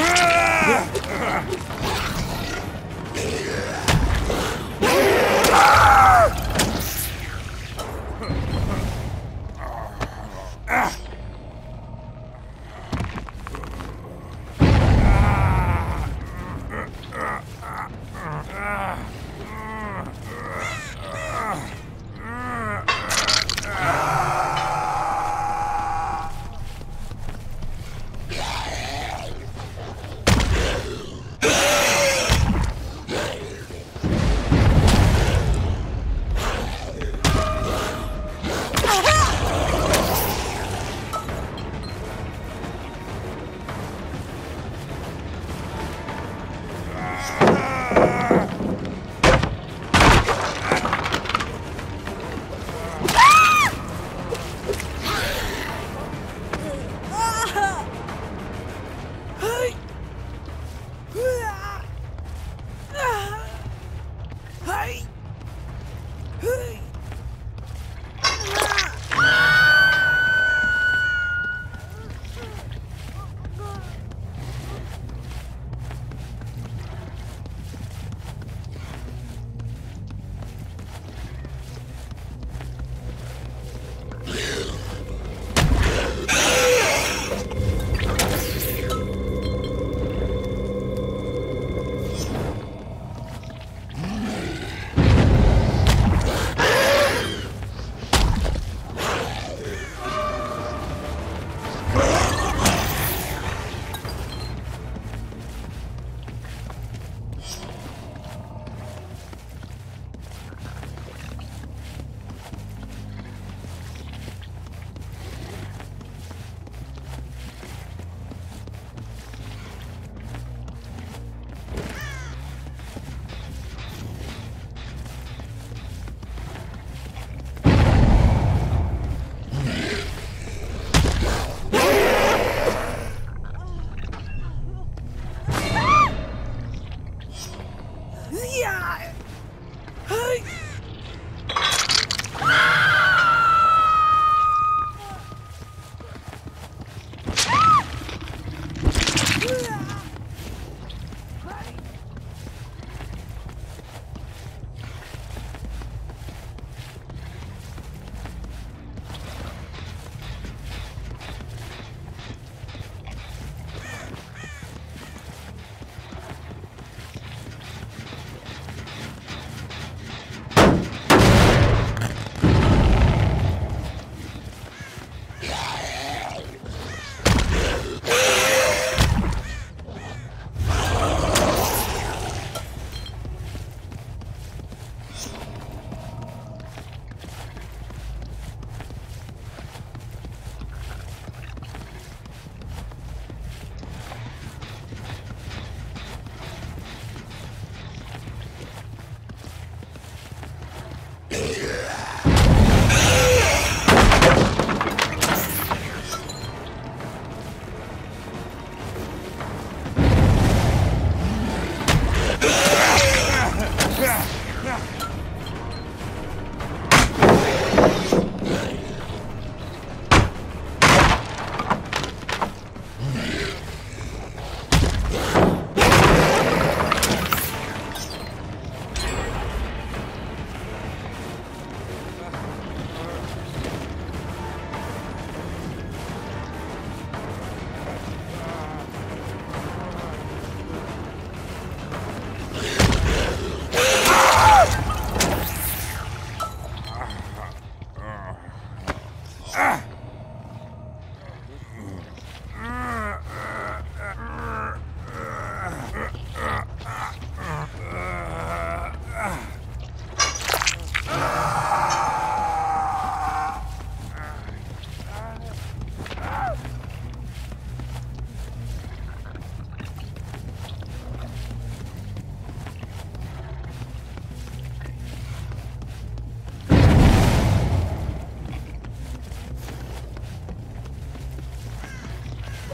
Ah!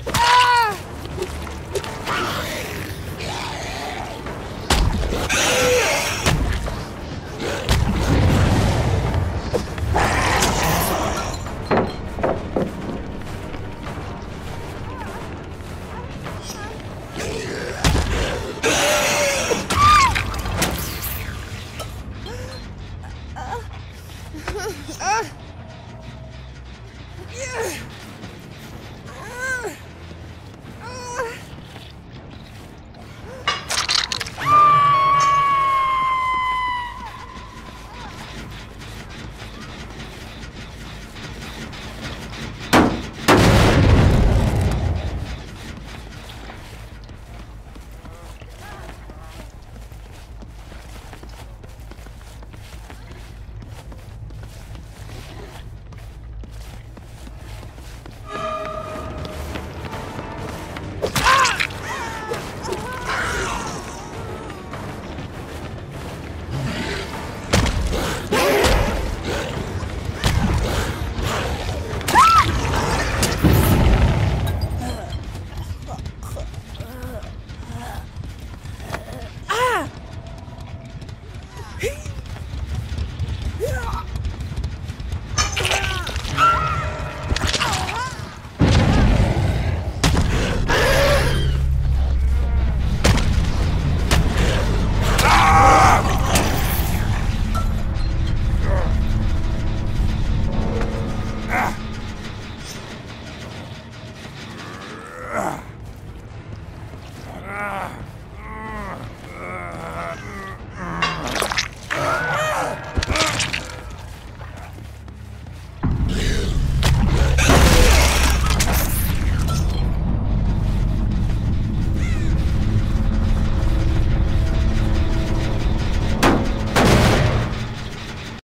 Ah!